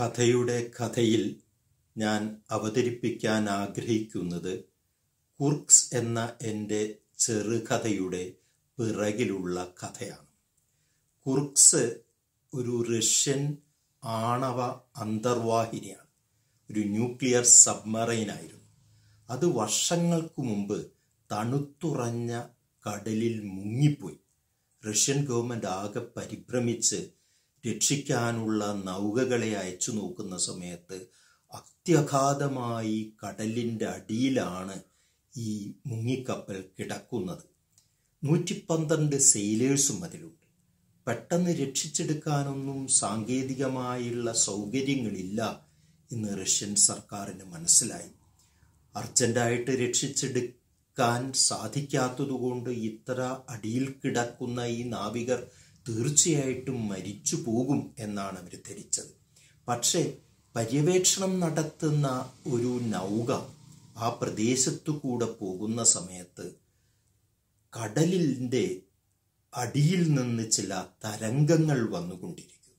കഥയുടെ കഥയിൽ ഞാൻ അവതരിപ്പിക്കാൻ ആഗ്രഹിക്കുന്നത് കുർക്സ് എന്ന എന്റെ ചെറുകഥയുടെ പിറകിലുള്ള കഥയാണ്. കുർക്സ് ഒരു റഷ്യൻ ആണവ അന്തർവാഹിനിയാണ്. ഒരു ന്യൂക്ലിയർ സബ്മറൈൻ ആയിരുന്നു. അത് വർഷങ്ങൾക്ക് മുമ്പ് തണുത്തുറഞ്ഞ കടലിൽ മുങ്ങിപ്പോയി. റഷ്യൻ ഗവൺമെന്റ് ആകെ പരിഭ്രമിച്ച് രക്ഷിക്കാനുള്ള നൗകകളെ അയച്ചു നോക്കുന്ന സമയത്ത് അത്യഘാതമായി കടലിന്റെ അടിയിലാണ് ഈ മുങ്ങിക്കപ്പൽ കിടക്കുന്നത്. നൂറ്റി പന്ത്രണ്ട് സെയിലേഴ്സും അതിലുണ്ട്. പെട്ടെന്ന് രക്ഷിച്ചെടുക്കാനൊന്നും സാങ്കേതികമായുള്ള സൗകര്യങ്ങളില്ല എന്ന് റഷ്യൻ സർക്കാരിന് മനസ്സിലായി. അർജന്റായിട്ട് രക്ഷിച്ചെടുക്കാൻ സാധിക്കാത്തതുകൊണ്ട് ഇത്ര അടിയിൽ കിടക്കുന്ന ഈ നാവികർ തീർച്ചയായിട്ടും മരിച്ചു പോകും എന്നാണ് അവർ ധരിച്ചത്. പക്ഷേ പര്യവേക്ഷണം നടത്തുന്ന ഒരു നൗക ആ പ്രദേശത്തു കൂടെ പോകുന്ന സമയത്ത് കടലിന്റെ അടിയിൽ നിന്ന് ചില തരംഗങ്ങൾ വന്നുകൊണ്ടിരിക്കുന്നു.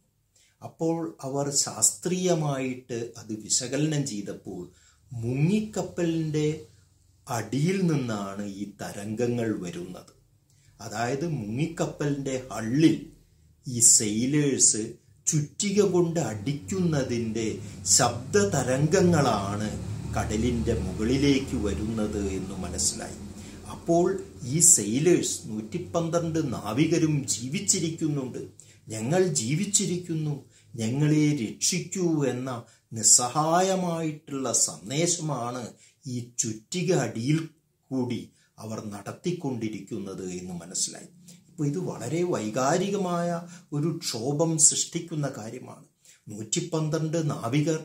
അപ്പോൾ അവർ ശാസ്ത്രീയമായിട്ട് അത് വിശകലനം ചെയ്തപ്പോൾ മുങ്ങിക്കപ്പലിന്റെ അടിയിൽ നിന്നാണ് ഈ തരംഗങ്ങൾ വരുന്നത്. അതായത് മുങ്ങിക്കപ്പലിന്റെ ഹള്ളിൽ ഈ സെയിലേഴ്സ് ചുറ്റിക കൊണ്ട് അടിക്കുന്നതിന്റെ ശബ്ദ തരംഗങ്ങളാണ് കടലിന്റെ മുകളിലേക്ക് വരുന്നത് എന്ന് മനസ്സിലായി. അപ്പോൾ ഈ സെയിലേഴ്സ് നൂറ്റി പന്ത്രണ്ട് നാവികരും ജീവിച്ചിരിക്കുന്നുണ്ട്. ഞങ്ങൾ ജീവിച്ചിരിക്കുന്നു. ഞങ്ങളെ രക്ഷിക്കൂ എന്ന നിസ്സഹായമായിട്ടുള്ള സന്ദേശമാണ് ഈ ചുറ്റിക അടിയിൽ കൂടി അവർ നടത്തിക്കൊണ്ടിരിക്കുന്നത് എന്ന് മനസ്സിലായി. ഇപ്പോൾ ഇത് വളരെ വൈകാരികമായ ഒരു ക്ഷോഭം സൃഷ്ടിക്കുന്ന കാര്യമാണ്. നൂറ്റി പന്ത്രണ്ട് നാവികർ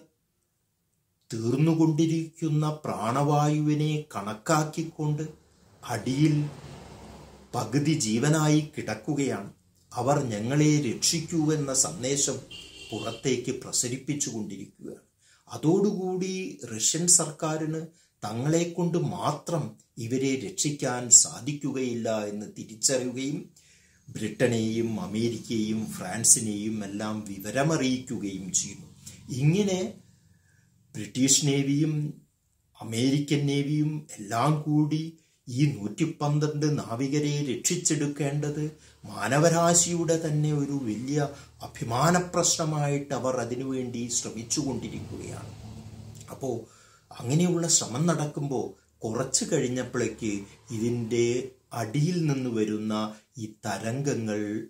തീർന്നുകൊണ്ടിരിക്കുന്ന പ്രാണവായുവിനെ കണക്കാക്കിക്കൊണ്ട് അടിയിൽ പകുതി ജീവനായി കിടക്കുകയാണ്. അവർ ഞങ്ങളെ രക്ഷിക്കൂ എന്ന സന്ദേശം പുറത്തേക്ക് പ്രസരിപ്പിച്ചു കൊണ്ടിരിക്കുകയാണ് അതോടുകൂടി റഷ്യൻ സർക്കാരിന് തങ്ങളെ കൊണ്ട് മാത്രം ഇവരെ രക്ഷിക്കാൻ സാധിക്കുകയില്ല എന്ന് തിരിച്ചറിയുകയും ബ്രിട്ടനെയും അമേരിക്കയെയും ഫ്രാൻസിനെയും എല്ലാം വിവരമറിയിക്കുകയും ചെയ്യുന്നു. ഇങ്ങനെ ബ്രിട്ടീഷ് നേവിയും അമേരിക്കൻ നേവിയും എല്ലാം കൂടി ഈ നൂറ്റി പന്ത്രണ്ട് നാവികരെ രക്ഷിച്ചെടുക്കേണ്ടത് മാനവരാശിയുടെ തന്നെ ഒരു വലിയ അഭിമാന പ്രശ്നമായിട്ട് അവർ അതിനുവേണ്ടി ശ്രമിച്ചുകൊണ്ടിരിക്കുകയാണ്. അപ്പോൾ അങ്ങനെയുള്ള ശ്രമം നടക്കുമ്പോൾ കുറച്ച് കഴിഞ്ഞപ്പോഴേക്ക് ഇതിന്റെ അടിയിൽ നിന്ന് വരുന്ന ഈ തരംഗങ്ങൾ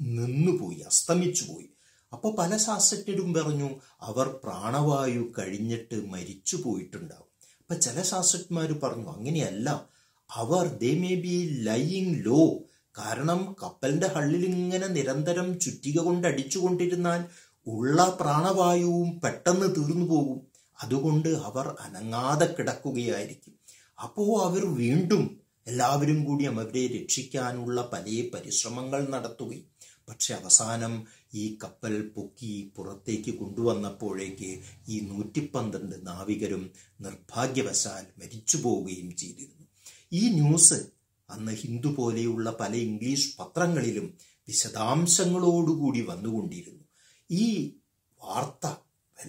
നിന്നുപോയി അസ്തമിച്ചു പോയി അപ്പോൾ പല ശാസ്ത്രജ്ഞരും പറഞ്ഞു അവർ പ്രാണവായു കഴിഞ്ഞിട്ട് മരിച്ചു പോയിട്ടുണ്ടാവും. അപ്പൊ ചില ശാസ്ത്രജ്ഞന്മാർ പറഞ്ഞു അങ്ങനെയല്ല. അവർ they may be lying low കാരണം കപ്പലിന്റെ ഹള്ളിൽ ഇങ്ങനെ നിരന്തരം ചുറ്റിക കൊണ്ട് അടിച്ചുകൊണ്ടിരുന്നാൽ ഉള്ള പ്രാണവായുവും പെട്ടെന്ന് തീർന്നു പോകും. അതുകൊണ്ട് അവർ അനങ്ങാതെ കിടക്കുകയായിരിക്കും. അപ്പോ അവർ വീണ്ടും എല്ലാവരും കൂടി അവരെ രക്ഷിക്കാനുള്ള പല പരിശ്രമങ്ങൾ നടത്തുകയും പക്ഷെ അവസാനം ഈ കപ്പൽ പൊക്കി പുറത്തേക്ക് കൊണ്ടുവന്നപ്പോഴേക്ക് ഈ നൂറ്റി പന്ത്രണ്ട് നാവികരും നിർഭാഗ്യവശാൽ മരിച്ചു പോവുകയും ചെയ്തിരുന്നു. ഈ ന്യൂസ് അന്ന് ഹിന്ദു പോലെയുള്ള പല ഇംഗ്ലീഷ് പത്രങ്ങളിലും വിശദാംശങ്ങളോടുകൂടി വന്നുകൊണ്ടിരുന്നു. ഈ വാർത്ത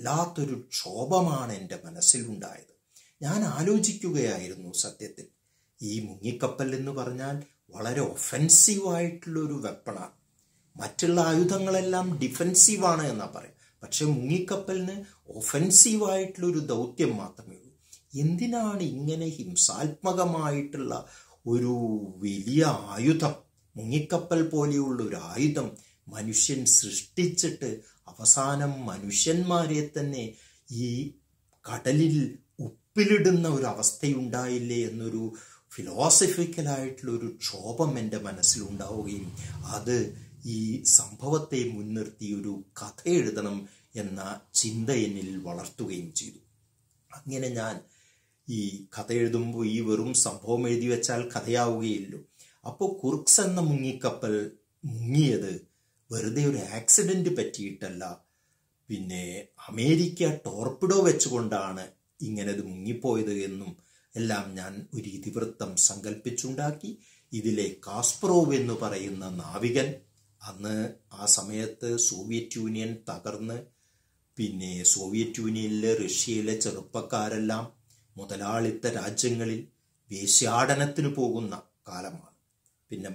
വല്ലാത്തൊരു ക്ഷോഭമാണ് എന്റെ മനസ്സിലുണ്ടായത്. ഞാൻ ആലോചിക്കുകയായിരുന്നു സത്യത്തിൽ. ഈ മുങ്ങിക്കപ്പൽ എന്ന് പറഞ്ഞാൽ വളരെ ഒഫൻസീവ് ആയിട്ടുള്ള ഒരു വെപ്പണാണ് മറ്റുള്ള ആയുധങ്ങളെല്ലാം ഡിഫെൻസീവാണ് എന്നാ പറയുക പക്ഷെ മുങ്ങിക്കപ്പലിന് ഒഫൻസീവ് ആയിട്ടുള്ള ഒരു ദൗത്യം മാത്രമേ ഉള്ളൂ. എന്തിനാണ് ഇങ്ങനെ ഹിംസാത്മകമായിട്ടുള്ള ഒരു വലിയ ആയുധം മുങ്ങിക്കപ്പൽ പോലെയുള്ള ഒരു ആയുധം മനുഷ്യൻ സൃഷ്ടിച്ചിട്ട് അവസാനം മനുഷ്യന്മാരെ തന്നെ ഈ കടലിൽ ഉപ്പിലിടുന്ന ഒരു അവസ്ഥയുണ്ടായില്ലേ എന്നൊരു ഫിലോസഫിക്കലായിട്ടുള്ള ഒരു ക്ഷോഭം എന്റെ മനസ്സിലുണ്ടാവുകയും അത് ഈ സംഭവത്തെ മുൻനിർത്തി ഒരു കഥ എഴുതണം എന്ന ചിന്ത എന്നിൽ വളർത്തുകയും ചെയ്തു. അങ്ങനെ ഞാൻ ഈ കഥ എഴുതുമ്പോൾ ഈ വെറും സംഭവം എഴുതി വെച്ചാൽ കഥയാവുകയില്ലോ അപ്പോൾ കുർക്സ് എന്ന മുങ്ങിക്കപ്പൽ മുങ്ങിയത് വെറുതെ ഒരു ആക്സിഡന്റ് പറ്റിയിട്ടല്ല. പിന്നെ അമേരിക്ക ടോർപ്പിഡോ വെച്ചുകൊണ്ടാണ് ഇങ്ങനെ ഇത് മുങ്ങിപ്പോയത് എന്നും എല്ലാം ഞാൻ ഒരു ഇതിവൃത്തം സങ്കല്പിച്ചുണ്ടാക്കി ഇതിലെ കാസ്പ്രോവ് എന്ന് പറയുന്ന നാവികൻ അന്ന് ആ സമയത്ത് സോവിയറ്റ് യൂണിയൻ തകർന്ന് പിന്നെ സോവിയറ്റ് യൂണിയനിലെ റഷ്യയിലെ ചെറുപ്പക്കാരെല്ലാം മുതലാളിത്ത രാജ്യങ്ങളിൽ വേശ്യാടനത്തിന് പോകുന്ന കാലമാണ്. പിന്നെ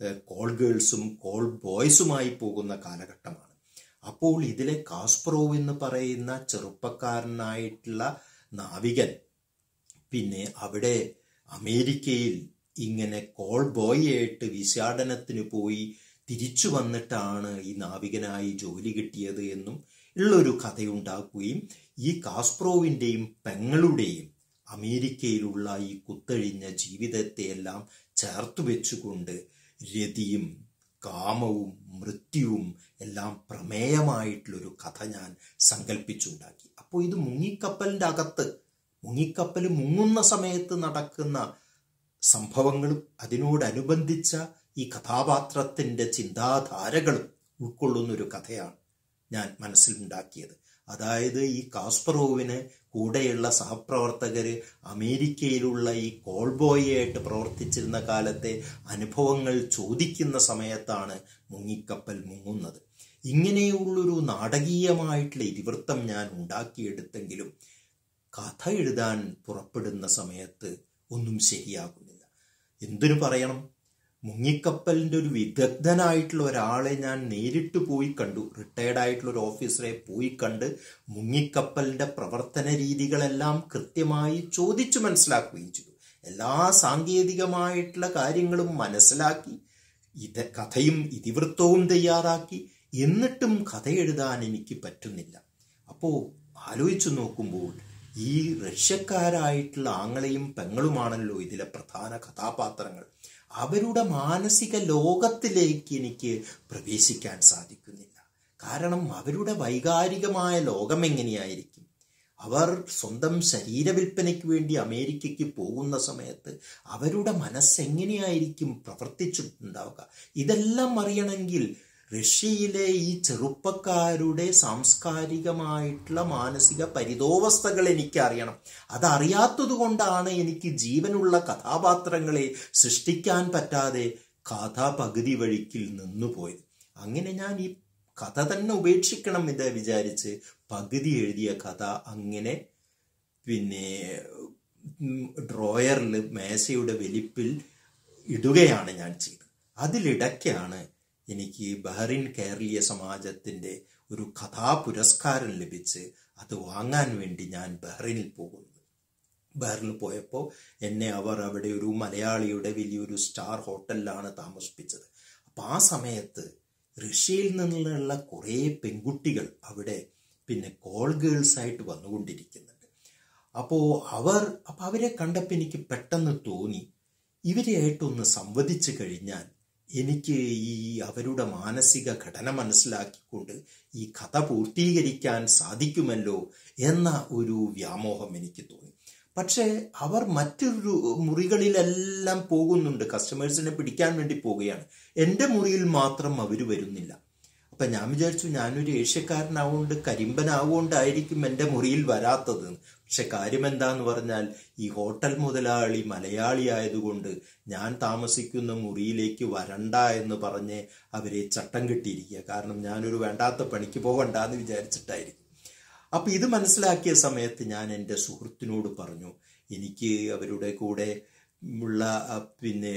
കോൾ ഗേൾസും കോൾ ബോയ്സുമായി പോകുന്ന കാലഘട്ടമാണ്. അപ്പോൾ ഇതിലെ കാസ്പ്രോവ് എന്ന് പറയുന്ന ചെറുപ്പക്കാരനായിട്ടുള്ള നാവികൻ പിന്നെ അവിടെ അമേരിക്കയിൽ ഇങ്ങനെ കോൾ ബോയ് ആയിട്ട് വിശാടനത്തിന് പോയി തിരിച്ചു വന്നിട്ടാണ് ഈ നാവികനായി ജോലി കിട്ടിയത് എന്നും ഉള്ളൊരു കഥയുണ്ടാക്കുകയും ഈ കാസ്പ്രോവിന്റെയും പെങ്ങളുടെയും അമേരിക്കയിലുള്ള ഈ കുത്തഴിഞ്ഞ ജീവിതത്തെയെല്ലാം ചേർത്ത് വെച്ചുകൊണ്ട് രതിയും കാമവും മൃത്യുവും എല്ലാം പ്രമേയമായിട്ടുള്ളൊരു കഥ ഞാൻ സങ്കല്പിച്ചുണ്ടാക്കി അപ്പോൾ ഇത് മുങ്ങിക്കപ്പലിന്റെ അകത്ത് മുങ്ങിക്കപ്പൽ മുങ്ങുന്ന സമയത്ത് നടക്കുന്ന സംഭവങ്ങളും അതിനോടനുബന്ധിച്ച ഈ കഥാപാത്രത്തിന്റെ ചിന്താധാരകളും ഉൾക്കൊള്ളുന്ന ഒരു കഥയാണ്. ഞാൻ മനസ്സിലുണ്ടാക്കിയത്. അതായത് ഈ കാസ്പറോവിന് കൂടെയുള്ള സഹപ്രവർത്തകർ അമേരിക്കയിലുള്ള ഈ കോൾബോയായിട്ട് പ്രവർത്തിച്ചിരുന്ന കാലത്തെ അനുഭവങ്ങൾ ചോദിക്കുന്ന സമയത്താണ് മുങ്ങിക്കപ്പൽ മുങ്ങുന്നത്. ഇങ്ങനെയുള്ളൊരു നാടകീയമായിട്ടുള്ള ഇതിവൃത്തം ഞാൻ ഉണ്ടാക്കിയെടുത്തെങ്കിലും കഥ എഴുതാൻ പുറപ്പെടുന്ന സമയത്ത് ഒന്നും ശരിയാകുന്നില്ല. എന്തിനു പറയണം? മുങ്ങിക്കപ്പലിന്റെ ഒരു വിദഗ്ധനായിട്ടുള്ള ഒരാളെ ഞാൻ നേരിട്ട് പോയി കണ്ടു. റിട്ടയർഡ് ആയിട്ടുള്ള ഒരു ഓഫീസറെ പോയി കണ്ട് മുങ്ങിക്കപ്പലിന്റെ പ്രവർത്തന രീതികളെല്ലാം കൃത്യമായി ചോദിച്ചു മനസ്സിലാക്കുകയും ചെയ്തു. എല്ലാ സാങ്കേതികമായിട്ടുള്ള കാര്യങ്ങളും മനസ്സിലാക്കി ഇത് കഥയും ഇതിവൃത്തവും തയ്യാറാക്കി എന്നിട്ടും കഥ എഴുതാൻ എനിക്ക് പറ്റുന്നില്ല. അപ്പോൾ ആലോചിച്ചു നോക്കുമ്പോൾ ഈ റഷ്യക്കാരായിട്ടുള്ള ആങ്ങളെയും പെങ്ങളുമാണല്ലോ ഇതിലെ പ്രധാന കഥാപാത്രങ്ങൾ. അവരുടെ മാനസിക ലോകത്തിലേക്ക് എനിക്ക് പ്രവേശിക്കാൻ സാധിക്കുന്നില്ല. കാരണം അവരുടെ വൈകാരികമായ ലോകം എങ്ങനെയായിരിക്കും? അവർ സ്വന്തം ശരീരവിൽപ്പനയ്ക്ക് വേണ്ടി അമേരിക്കയ്ക്ക് പോകുന്ന സമയത്ത് അവരുടെ മനസ്സെങ്ങനെയായിരിക്കും പ്രവർത്തിച്ചിട്ടുണ്ടാവുക? ഇതെല്ലാം അറിയണമെങ്കിൽ റഷ്യയിലെ ഈ ചെറുപ്പക്കാരുടെ സാംസ്കാരികമായിട്ടുള്ള മാനസിക പരിതോവസ്ഥകൾ എനിക്ക് അറിയണം അതറിയാത്തത് കൊണ്ടാണ് എനിക്ക് ജീവനുള്ള കഥാപാത്രങ്ങളെ സൃഷ്ടിക്കാൻ പറ്റാതെ കഥ പകുതി വഴിക്കിൽ നിന്നുപോയത് അങ്ങനെ ഞാൻ ഈ കഥ തന്നെ ഉപേക്ഷിക്കണം എന്ന് വിചാരിച്ച് പകുതി എഴുതിയ കഥ അങ്ങനെ പിന്നെ ഡ്രോയറിൽ മേശയുടെ വലിപ്പിൽ ഇടുകയാണ് ഞാൻ ചെയ്തത്. അതിലിടയ്ക്കാണ് എനിക്ക് ബഹറിൻ കേരളീയ സമാജത്തിന്റെ ഒരു കഥാപുരസ്കാരം ലഭിച്ച് അത് വാങ്ങാൻ വേണ്ടി ഞാൻ ബഹ്റിനിൽ പോകുന്നു. ബഹ്റിനിൽ പോയപ്പോൾ എന്നെ അവർ അവിടെ ഒരു മലയാളിയുടെ വലിയൊരു സ്റ്റാർ ഹോട്ടലിലാണ് താമസിപ്പിച്ചത്. അപ്പം ആ സമയത്ത് റഷ്യയിൽ നിന്നുള്ള കുറേ പെൺകുട്ടികൾ അവിടെ പിന്നെ കോൾ ഗേൾസ് ആയിട്ട് വന്നുകൊണ്ടിരിക്കുന്നുണ്ട്. അപ്പോൾ അവർ അപ്പം അവരെ കണ്ടപ്പോൾ എനിക്ക് പെട്ടെന്ന് തോന്നി ഇവരെയായിട്ടൊന്ന് സംവദിച്ചു കഴിഞ്ഞാൽ എനിക്ക് ഈ അവരുടെ മാനസിക ഘടന മനസ്സിലാക്കിക്കൊണ്ട് ഈ കഥ പൂർത്തീകരിക്കാൻ സാധിക്കുമല്ലോ എന്ന ഒരു വ്യാമോഹം എനിക്ക് തോന്നി. പക്ഷേ അവർ മറ്റൊരു മുറികളിലെല്ലാം പോകുന്നുണ്ട്. കസ്റ്റമേഴ്സിനെ പിടിക്കാൻ വേണ്ടി പോവുകയാണ് എന്റെ മുറിയിൽ മാത്രം അവർ വരുന്നില്ല. അപ്പൊ ഞാൻ വിചാരിച്ചു ഞാനൊരു ഏഷ്യക്കാരനാവുകൊണ്ട് കരിമ്പനാവുകൊണ്ടായിരിക്കും എന്റെ മുറിയിൽ വരാത്തത്. പക്ഷെ കാര്യം എന്താന്ന് പറഞ്ഞാൽ ഈ ഹോട്ടൽ മുതലാളി മലയാളി ആയതുകൊണ്ട് ഞാൻ താമസിക്കുന്ന മുറിയിലേക്ക് വരണ്ട എന്ന് പറഞ്ഞ് അവരെ ചട്ടം കിട്ടിയിരിക്കുക. കാരണം ഞാനൊരു വേണ്ടാത്ത പണിക്ക് പോകണ്ട എന്ന് വിചാരിച്ചിട്ടായിരിക്കും. അപ്പൊ ഇത് മനസ്സിലാക്കിയ സമയത്ത് ഞാൻ എന്റെ സുഹൃത്തിനോട് പറഞ്ഞു എനിക്ക് അവരുടെ കൂടെ ഉള്ള പിന്നെ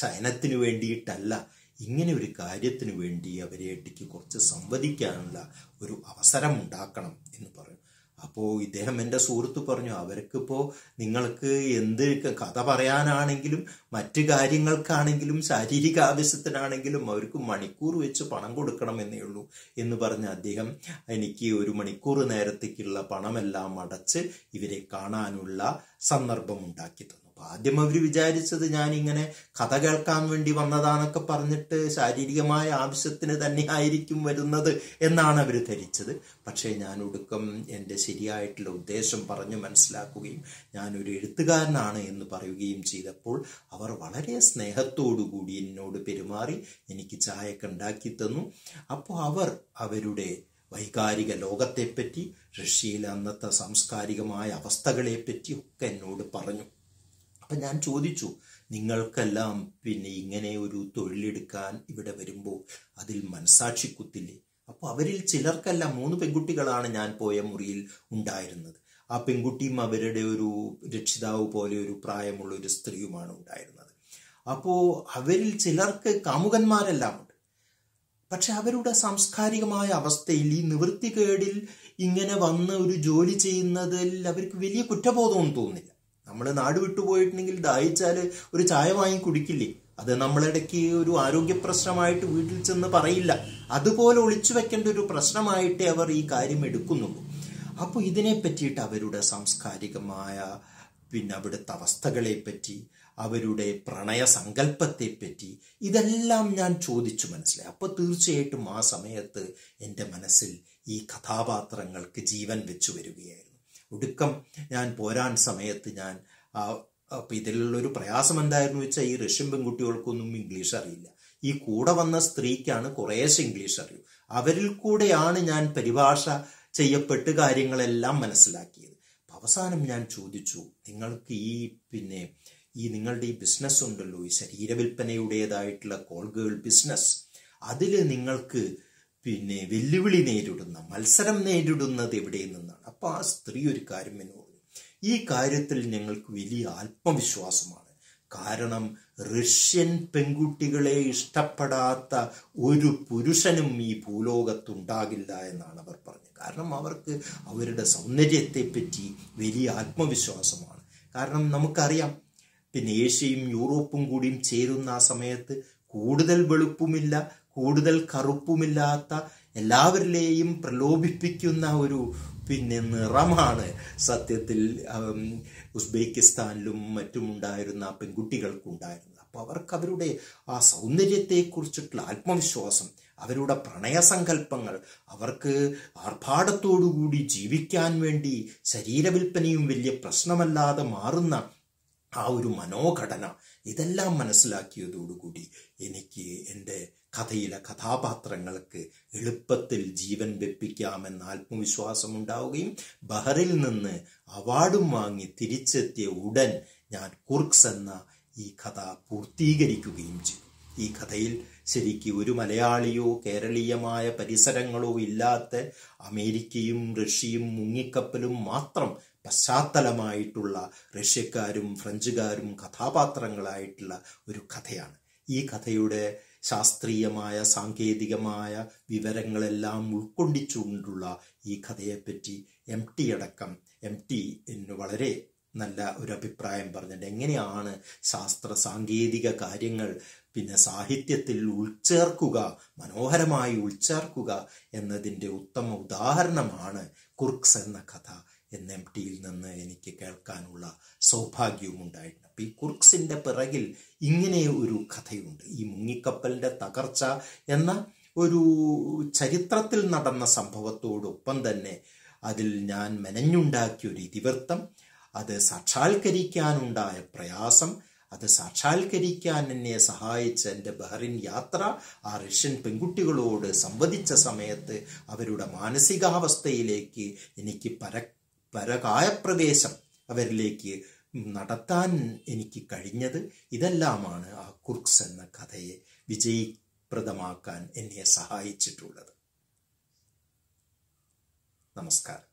ശയനത്തിന് വേണ്ടിയിട്ടല്ല ഇങ്ങനെ ഒരു കാര്യത്തിന് വേണ്ടി അവരെ ഇട്ടിക്ക് കുറച്ച് സംവദിക്കാനുള്ള ഒരു അവസരം ഉണ്ടാക്കണം എന്ന് പറഞ്ഞു. അപ്പോൾ ഇദ്ദേഹം എന്റെ സുഹൃത്ത് പറഞ്ഞു അവർക്കിപ്പോൾ നിങ്ങൾക്ക് എന്ത് കഥ പറയാനാണെങ്കിലും മറ്റ് കാര്യങ്ങൾക്കാണെങ്കിലും ശാരീരിക ആവശ്യത്തിനാണെങ്കിലും അവർക്ക് മണിക്കൂർ വെച്ച് പണം കൊടുക്കണം എന്നേ ഉള്ളൂ എന്ന് പറഞ്ഞ് അദ്ദേഹം എനിക്ക് ഒരു മണിക്കൂർ നേരത്തേക്കുള്ള പണമെല്ലാം അടച്ച് ഇവരെ കാണാനുള്ള സന്ദർഭം ഉണ്ടാക്കിയത് അപ്പൊ ആദ്യം അവർ വിചാരിച്ചത് ഞാൻ ഇങ്ങനെ കഥ കേൾക്കാൻ വേണ്ടി വന്നതാന്നൊക്കെ പറഞ്ഞിട്ട് ശാരീരികമായ ആവശ്യത്തിന് തന്നെ ആയിരിക്കും വരുന്നത് എന്നാണ് അവർ ധരിച്ചത്. പക്ഷേ ഞാൻ ഒടുക്കം എന്റെ ശരിയായിട്ടുള്ള ഉദ്ദേശം പറഞ്ഞു മനസ്സിലാക്കുകയും ഞാനൊരു എഴുത്തുകാരനാണ് എന്ന് പറയുകയും ചെയ്തപ്പോൾ അവർ വളരെ സ്നേഹത്തോടുകൂടി എന്നോട് പെരുമാറി എനിക്ക് ചായയൊക്കെ ഉണ്ടാക്കി തന്നു. അപ്പോൾ അവർ അവരുടെ വൈകാരിക ലോകത്തെപ്പറ്റി റഷ്യയിലെ അന്നത്തെ സാംസ്കാരികമായ അവസ്ഥകളെപ്പറ്റി ഒക്കെ എന്നോട് പറഞ്ഞു. അപ്പം ഞാൻ ചോദിച്ചു നിങ്ങൾക്കെല്ലാം പിന്നെ ഇങ്ങനെ ഒരു തൊഴിലെടുക്കാൻ ഇവിടെ വരുമ്പോൾ അതിൽ മനസാക്ഷി കുത്തില്ലേ അപ്പോൾ അവരിൽ ചിലർക്കല്ല മൂന്ന് പെൺകുട്ടികളാണ് ഞാൻ പോയ മുറിയിൽ ഉണ്ടായിരുന്നത്. ആ പെൺകുട്ടിയും അവരുടെ ഒരു രക്ഷിതാവ് പോലെ ഒരു പ്രായമുള്ള ഒരു സ്ത്രീയുമാണ് ഉണ്ടായിരുന്നത്. അപ്പോൾ അവരിൽ ചിലർക്ക് കാമുകന്മാരെല്ലാം ഉണ്ട്. പക്ഷെ അവരുടെ സാംസ്കാരികമായ അവസ്ഥയിൽ ഈ നിവൃത്തികേടിൽ ഇങ്ങനെ വന്ന് ഒരു ജോലി ചെയ്യുന്നതിൽ അവർക്ക് വലിയ കുറ്റബോധമൊന്നും തോന്നില്ല. നമ്മൾ നാട് വിട്ടുപോയിട്ടുണ്ടെങ്കിൽ ദാഹിച്ചാൽ ഒരു ചായ വാങ്ങി കുടിക്കില്ലേ? അത് നമ്മളിടയ്ക്ക് ഒരു ആരോഗ്യ പ്രശ്നമായിട്ട് വീട്ടിൽ ചെന്ന് പറയില്ല. അതുപോലെ ഒളിച്ചു വെക്കേണ്ട ഒരു പ്രശ്നമായിട്ടേ അവർ ഈ കാര്യം എടുക്കുന്നുള്ളൂ. അപ്പോൾ ഇതിനെ പറ്റിയിട്ട് അവരുടെ സാംസ്കാരികമായ പിന്നെ അവിടുത്തെ അവസ്ഥകളെ പറ്റി അവരുടെ പ്രണയ സങ്കല്പത്തെ പറ്റി ഇതെല്ലാം ഞാൻ ചോദിച്ചു മനസ്സിലായി. അപ്പോൾ തീർച്ചയായിട്ടും ആ സമയത്ത് എന്റെ മനസ്സിൽ ഈ കഥാപാത്രങ്ങൾക്ക് ജീവൻ വെച്ചു വരികയായിരുന്നു. ഒടുക്കം ഞാൻ പോരാൻ സമയത്ത് ഞാൻ അപ്പം ഇതിലുള്ളൊരു പ്രയാസം എന്തായിരുന്നു വെച്ചാൽ ഈ റഷ്യൻ പെൺകുട്ടികൾക്കൊന്നും ഇംഗ്ലീഷ് അറിയില്ല. ഈ കൂടെ വന്ന സ്ത്രീക്കാണ് കുറേശ്ശെ ഇംഗ്ലീഷ് അറിയൂ. അവരിൽ കൂടെയാണ് ഞാൻ പരിഭാഷ ചെയ്യപ്പെട്ട് കാര്യങ്ങളെല്ലാം മനസ്സിലാക്കിയത്. അവസാനം ഞാൻ ചോദിച്ചു നിങ്ങൾക്ക് ഈ പിന്നെ ഈ നിങ്ങളുടെ ഈ ബിസിനസ് ഉണ്ടല്ലോ ഈ ശരീരവിൽപ്പനയുടേതായിട്ടുള്ള കോൾ ഗേൾ ബിസിനസ് അതിൽ നിങ്ങൾക്ക് പിന്നെ വെല്ലുവിളി നേരിടുന്ന മത്സരം നേരിടുന്നത് എവിടെ നിന്നാണ്? അപ്പോൾ ആ സ്ത്രീ ഒരു കാര്യം എന്ന് ഈ കാര്യത്തിൽ ഞങ്ങൾക്ക് വലിയ ആത്മവിശ്വാസമാണ് കാരണം റഷ്യൻ പെൺകുട്ടികളെ ഇഷ്ടപ്പെടാത്ത ഒരു പുരുഷനും ഈ ഭൂലോകത്തുണ്ടാകില്ല എന്നാണ് അവർ പറഞ്ഞത്. കാരണം അവർക്ക് അവരുടെ സൗന്ദര്യത്തെ പറ്റി വലിയ ആത്മവിശ്വാസമാണ്. കാരണം നമുക്കറിയാം പിന്നെ ഏഷ്യയും യൂറോപ്പും കൂടിയും ചേരുന്ന ആ സമയത്ത് കൂടുതൽ വെളുപ്പുമില്ല കൂടുതൽ കറുപ്പുമില്ലാത്ത എല്ലാവരിലെയും പ്രലോഭിപ്പിക്കുന്ന ഒരു പിന്നെ നിറമാണ് സത്യത്തിൽ ഉസ്ബെക്കിസ്ഥാനിലും മറ്റും ഉണ്ടായിരുന്ന പെൺകുട്ടികൾക്കുണ്ടായിരുന്നത്. അപ്പോൾ അവർക്ക് അവരുടെ ആ സൗന്ദര്യത്തെക്കുറിച്ചിട്ടുള്ള ആത്മവിശ്വാസം അവരുടെ പ്രണയസങ്കല്പങ്ങൾ അവർക്ക് ആർഭാടത്തോടുകൂടി ജീവിക്കാൻ വേണ്ടി ശരീരവിൽപ്പനയും വലിയ പ്രശ്നമല്ലാതെ മാറുന്ന ആ ഒരു മനോഘടന ഇതെല്ലാം മനസ്സിലാക്കിയതോടുകൂടി എനിക്ക് എന്റെ കഥയിലെ കഥാപാത്രങ്ങൾക്ക് എളുപ്പത്തിൽ ജീവൻ വെപ്പിക്കാമെന്ന ആത്മവിശ്വാസം ഉണ്ടാവുകയും ബഹറിൽ നിന്ന് അവാർഡും വാങ്ങി തിരിച്ചെത്തിയ ഉടൻ ഞാൻ കുർക്സ് എന്ന ഈ കഥ പൂർത്തീകരിക്കുകയും ചെയ്തു. ഈ കഥയിൽ ശരിക്ക് ഒരു മലയാളിയോ കേരളീയമായ പരിസരങ്ങളോ ഇല്ലാത്ത അമേരിക്കയും റഷ്യയും മുങ്ങിക്കപ്പലും മാത്രം പശ്ചാത്തലമായിട്ടുള്ള റഷ്യക്കാരും ഫ്രഞ്ചുകാരും കഥാപാത്രങ്ങളായിട്ടുള്ള ഒരു കഥയാണ്. ഈ കഥയുടെ ശാസ്ത്രീയമായ സാങ്കേതികമായ വിവരങ്ങളെല്ലാം ഉൾക്കൊണ്ടിച്ചുകൊണ്ടുള്ള ഈ കഥയെപ്പറ്റി എം ടി അടക്കം എം ടി വളരെ നല്ല ഒരു അഭിപ്രായം പറഞ്ഞിട്ട് എങ്ങനെയാണ് ശാസ്ത്ര സാങ്കേതിക കാര്യങ്ങൾ പിന്നെ സാഹിത്യത്തിൽ ഉൾച്ചേർക്കുക മനോഹരമായി ഉൾച്ചേർക്കുക എന്നതിന്റെ ഉത്തമ ഉദാഹരണമാണ് കുർക്സ് എന്ന കഥ. എന്ന് എം ടിയിൽ നിന്ന് എനിക്ക് കേൾക്കാനുള്ള സൗഭാഗ്യവും ഉണ്ടായിട്ടുണ്ട് അപ്പം ഈ കുർക്സിന്റെ പിറകിൽ ഇങ്ങനെ ഒരു കഥയുണ്ട്. ഈ മുങ്ങിക്കപ്പലിന്റെ തകർച്ച എന്ന ഒരു ചരിത്രത്തിൽ നടന്ന സംഭവത്തോടൊപ്പം തന്നെ അതിൽ ഞാൻ മെനഞ്ഞുണ്ടാക്കിയ ഒരു ഇതിവൃത്തം അത് സാക്ഷാത്കരിക്കാനുണ്ടായ പ്രയാസം അത് സാക്ഷാത്കരിക്കാൻ എന്നെ സഹായിച്ച എന്റെ ബഹറിൻ യാത്ര ആ റഷ്യൻ പെൺകുട്ടികളോട് സംവദിച്ച സമയത്ത് അവരുടെ മാനസികാവസ്ഥയിലേക്ക് എനിക്ക് പര പരകായപ്രവേശം അവരിലേക്ക് നടത്താൻ എനിക്ക് കഴിഞ്ഞത് ഇതെല്ലാമാണ് ആ കുർക്സ് എന്ന കഥയെ വിജയപ്രദമാക്കാൻ എന്നെ സഹായിച്ചിട്ടുള്ളത്. നമസ്കാരം.